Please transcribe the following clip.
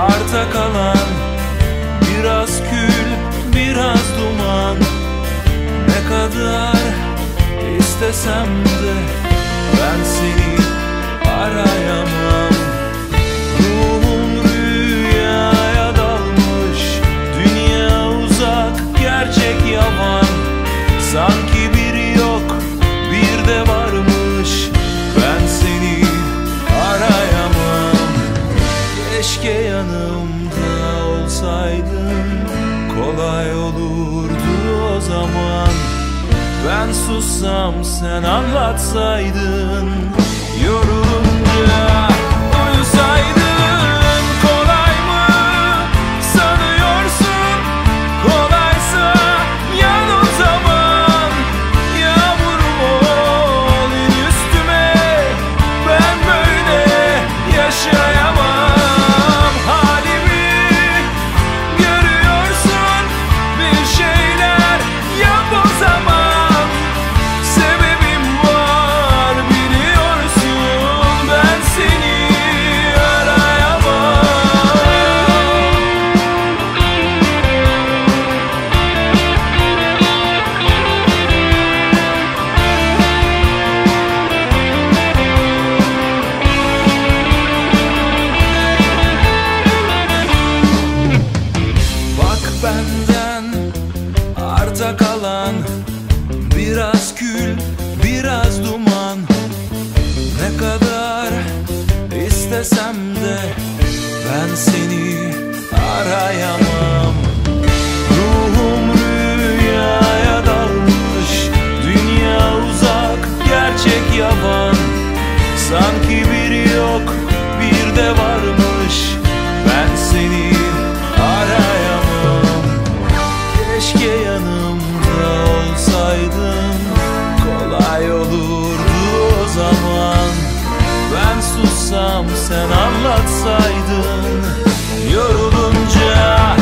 arta kalan Biraz kül, biraz duman. Ne kadar istesem de ben seni arayamam. Keşke yanımda olsaydın. Kolay olurdu o zaman. Ben sussam sen anlatsaydın. Yorulunca zaman Biraz kül, biraz duman. Ne kadar istesem de Ben seni arayamam. Ruhum rüyaya dalmış Dünya uzak, gerçek yaban. Sanki zaman Ben sussam sen anlatsaydın. Yorulunca